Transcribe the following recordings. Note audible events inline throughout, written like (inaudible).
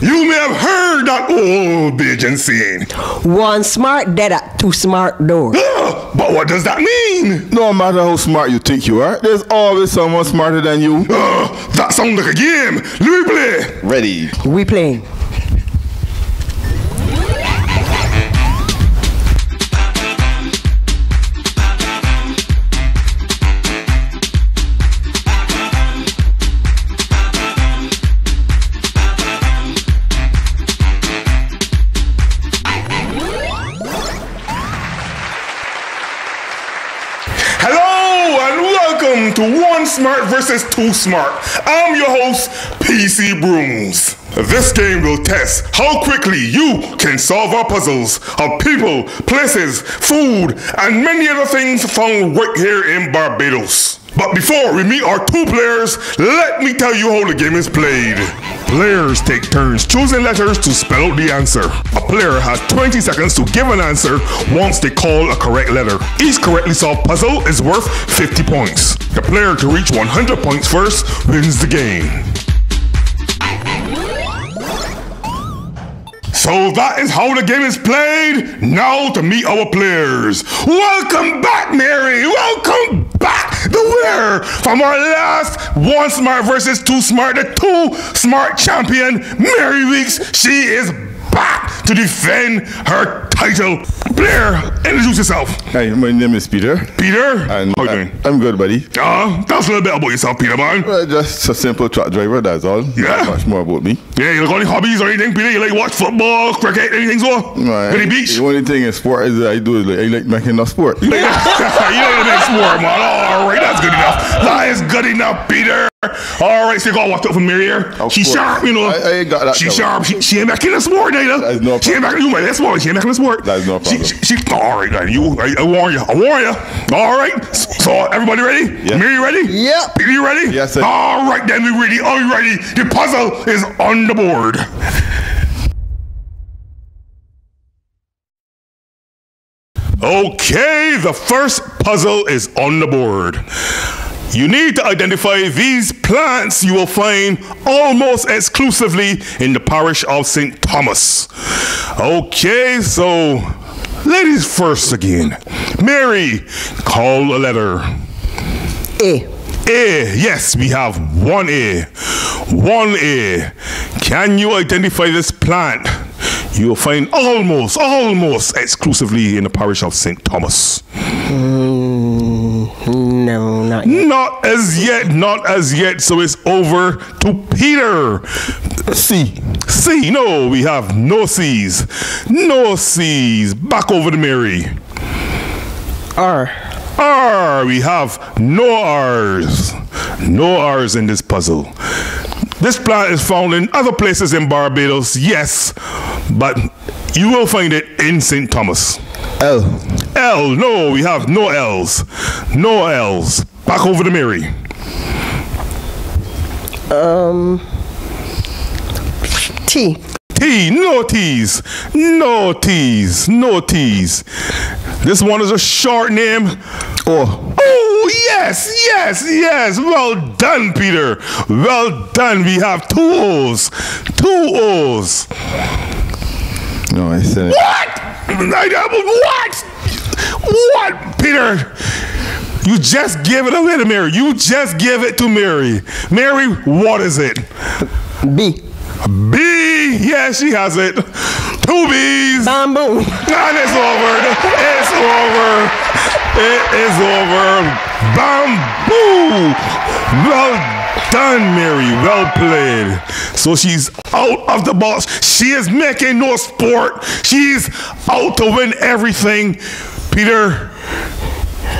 You may have heard that old Bajan saying. One smart dead at two smart door. but what does that mean? No matter how smart you think you are, there's always someone smarter than you. Uh, that sounds like a game. Let me play. Ready. We playing. Smart versus Too Smart. I'm your host, PC Brooms. This game will test how quickly you can solve our puzzles of people, places, food, and many other things found right here in Barbados. But before we meet our two players, let me tell you how the game is played. Players take turns choosing letters to spell out the answer. A player has 20 seconds to give an answer once they call a correct letter. Each correctly solved puzzle is worth 50 points. The player to reach 100 points first wins the game. So that is how the game is played. Now to meet our players. Welcome back, Mary. Welcome The winner from our last one smart versus two smart, the two smart champion, Mary Weeks. She is back to defend her title. Blair, introduce yourself. Hi, my name is Peter. Peter, And how you I- doing? I'm good, buddy. Uh, tell us a little bit about yourself, Peter, man. Uh, just a simple truck driver, that's all. Yeah. Not much more about me. Yeah, you got any hobbies or anything, Peter? You like watch football, cricket, anything so? Right. Any beach? The only thing in sport is that I do is like, I like making a sport. (laughs) you like the next sport, man. All right, that's good enough. That is good enough, Peter. All right, so you got to watch out for Mary here. Of She's course. sharp, you know. I- I ain't got that She's covered. sharp. She, she ain't back in the sport, neither. That's no She ain't back in you, man. That's why she ain't back in the sport. That's no She, problem. she, she, all right, then. You, I, I warn you. I warn you. All right. So, everybody ready? Yeah. Mary, ready? Yep. Peter, you ready? Yes, sir. All right, then. We ready. Are you ready? The puzzle is on the board. Okay, the first puzzle is on the board. You need to identify these plants you will find almost exclusively in the parish of St. Thomas. Okay, so ladies first again. Mary, call a letter. A. A. Yes, we have one A. One A. Can you identify this plant? You will find almost, almost exclusively in the parish of St. Thomas. No, not yet. Not as yet, not as yet. So it's over to Peter. C. C. No, we have no C's. No C's. Back over to Mary. R. R. We have no R's. No R's in this puzzle. This plant is found in other places in Barbados, yes, but you will find it in St. Thomas. L. L. No, we have no L's. No L's. Back over to Mary. Um, T. T, no T's, no T's, no T's. This one is a short name. O. Oh, yes, yes, yes. Well done, Peter. Well done. We have two O's. Two O's. No, I said. What? I- What? What, Peter? You just give it away to Mary. You just give it to Mary. Mary, what is it? B. B. Yeah, she has it. Two B's. Bamboo. And it's over. It's over. It is over. Bamboo. Well done, Mary. Well played. So she's out of the box. She is making no sport. She's out to win everything. Peter.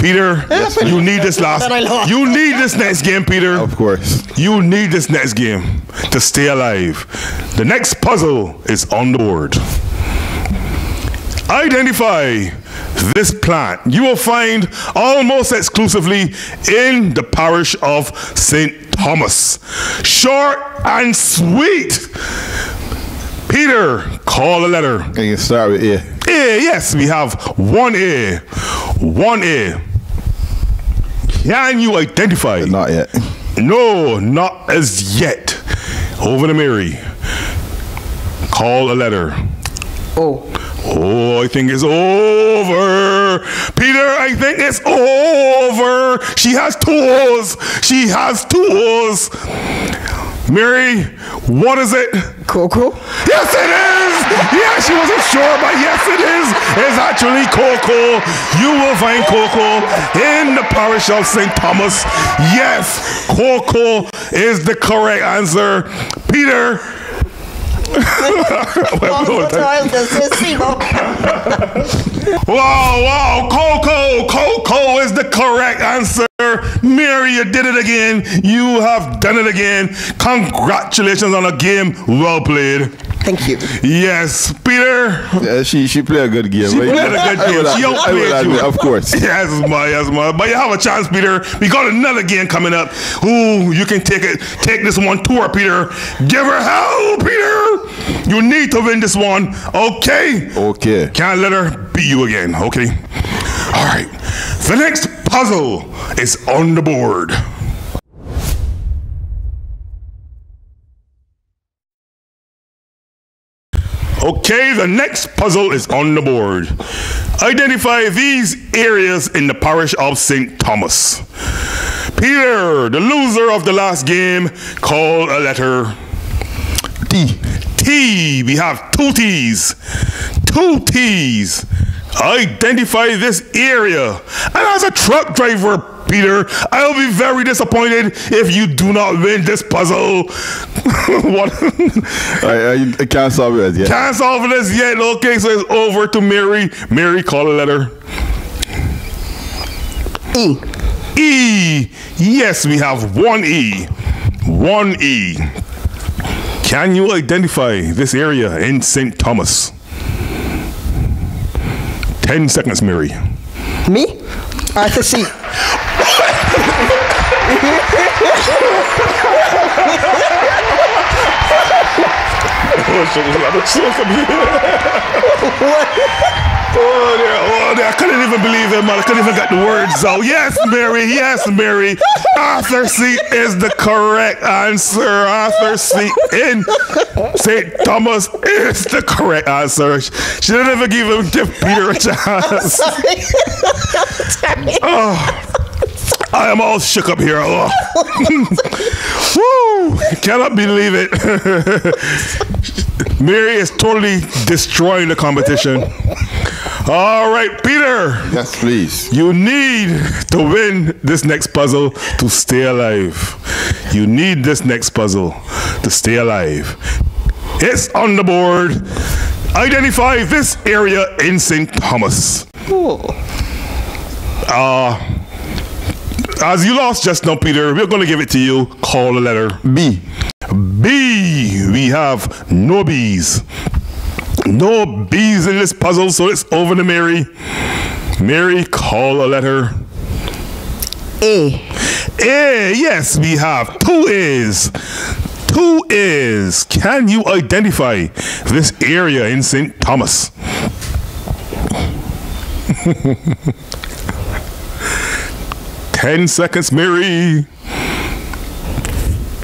Peter, you need this last. You need this next game, Peter. Of course. You need this next game to stay alive. The next puzzle is on the board. Identify this plant. You will find almost exclusively in the parish of St. Thomas. Short and sweet. Peter, call a letter. Can you start with A. A, yes, we have one A. One A. Can you identify? Not yet. No, not as yet. Over to Mary. call a letter. Oh. Oh, I think it's over. Peter, I think it's over. She has tools. She has tools. Mary, what is it? Coco. Yes, it is. Yeah, she wasn't sure, but yes, it is. It's actually Coco. You will find Coco in the parish of St. Thomas. Yes, Coco is the correct answer. Peter. (laughs) Wow, wow, Coco, Coco is the correct answer. Mary, you did it again. You have done it again. Congratulations on a game well played. Thank you. Yes, Peter. Yeah, she she played a good game. She but- played a good game. will She admit- I will outplayed you. admit, Of course. (laughs) Yes, my yes, my. But you have a chance, Peter. We got another game coming up. Ooh, you can take it. Take this one to her, Peter. Give her hell, Peter. You need to win this one. Okay. Okay. Can't let her beat you again, okay? All right. The next puzzle is on the board. Okay, the next puzzle is on the board. Identify these areas in the parish of St. Thomas. Peter, the loser of the last game, call a letter T. T. We have two T's. Two T's. Identify this area. And as a truck driver, Peter, I'll be very disappointed if you do not win this puzzle. (laughs) what? I, I, I can't solve it yet. Can't solve this yet. Okay, so it's over to Mary. Mary, call a letter. E. E. Yes, we have one E. One E. Can you identify this area in St. Thomas? 10 seconds, Mary. Me. Arthur Seat. Oh, dear. Oh, dear. I couldn't even believe it, man. I couldn't even get the words out. Yes, Mary. Yes, Mary. Arthur Seat is the correct answer. Arthur Seat in St. Thomas is the correct answer. She didn't even give him give Peter a chance. Oh, I am all shook up here. Oh. (laughs) Woo! Cannot believe it. (laughs) Mary is totally destroying the competition. All right, Peter. Yes, please. You need to win this next puzzle to stay alive. You need this next puzzle to stay alive. It's on the board. Identify this area in St. Thomas. Uh, as you lost just now, Peter, we're going to give it to you. Call the letter B. B. We have no B's. No B's in this puzzle, so it's over to Mary. Mary, call a letter. A. A. Yes, we have two A's. Two A's. Can you identify this area in St. Thomas? (laughs) Ten seconds, Mary.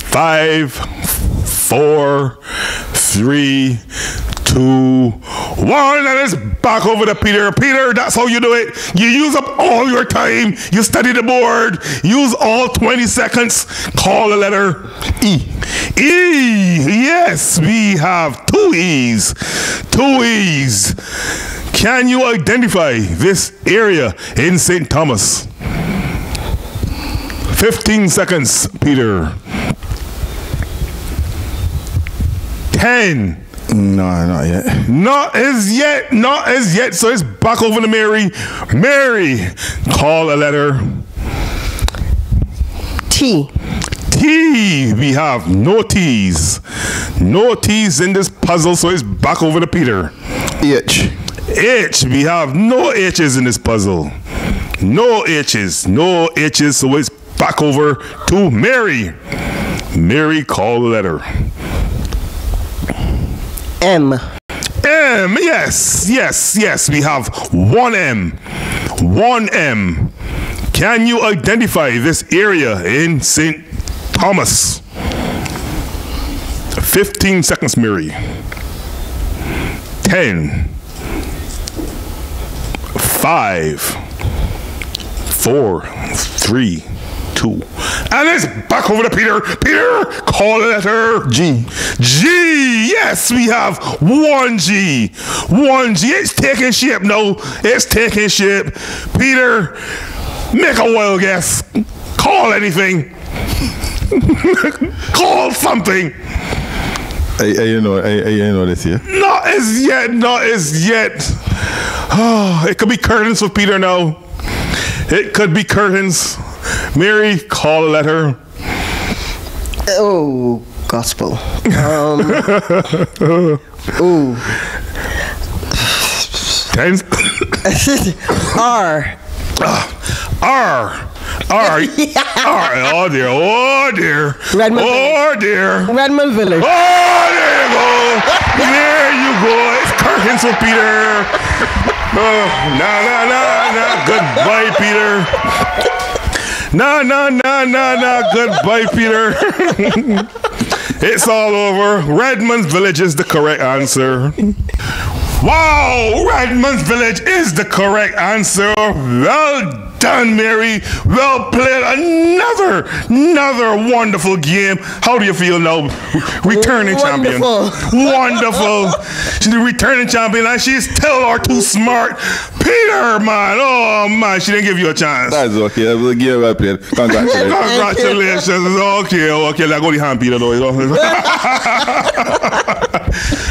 Five, four, three, two, one, and it's back over to Peter. Peter, that's how you do it. You use up all your time. You study the board. Use all 20 seconds. Call a letter E. E. Yes, we have two E's. Two E's. Can you identify this area in St. Thomas? 15 seconds, Peter. 10. No, not yet. Not as yet. Not as yet. So it's back over to Mary. Mary, call a letter. T. T. We have no T's. No T's in this puzzle, so it's back over to Peter. H. H. We have no H's in this puzzle. No H's. No H's, so it's back over to Mary. Mary, call the letter. M. M, yes, yes, yes. We have one M. One M. Can you identify this area in St. Thomas? 15 seconds, Mary. 10, 5, 4, 3, 2. And it's back over to Peter. Peter, call a letter. G. G. Yes, we have one G. One G. It's taking shape. No, it's taking shape. Peter, make a wild guess. Call anything. (laughs) Call something. Hey, hey, you know, hey, hey, you know this here. Not as yet. Not as yet. Oh, (sighs) it could be curtains for Peter now. It could be curtains. Mary, call a letter. Oh, gospel. Um, (laughs) ooh. Ten. (coughs) (coughs) R. R. R. (laughs) R. Oh dear. Oh dear. Redman Oh dear. Redman Village. Oh, there you go. There you go. It's curtains for Peter. Oh, nah, nah, nah, nah. Goodbye, Peter. Nah, nah, nah, nah, nah. Goodbye, Peter. (laughs) it's all over. Redman's Village is the correct answer. Wow, Redman's Village is the correct answer. Well done, Mary. Well played. Another, another wonderful game. How do you feel now? Returning champion. Wonderful. Wonderful. (laughs) She's the returning champion, and she's still are too smart. Peter, man. Oh man, she didn't give you a chance. That's okay. It was a game I played. Congratulations. (laughs) Congratulations. Okay, okay. Like, go the hand, Peter, though. You know?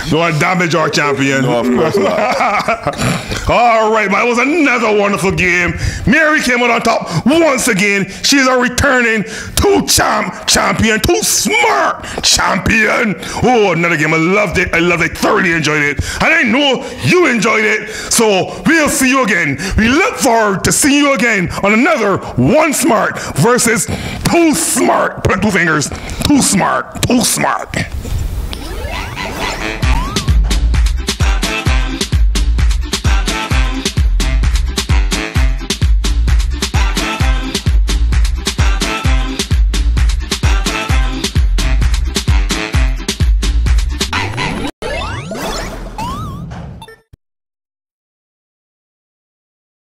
Don't want to damage our champion. no, of course not. (laughs) All right, man. It was another wonderful game. Mary came out on top once again. She's a returning two champ champion, two smart champion. Oh, another game. I loved it. I loved it. Thoroughly enjoyed it. And I know you enjoyed it. So we'll see you again. We look forward to seeing you again on another one smart versus two smart. Put two fingers. Too smart. Too smart.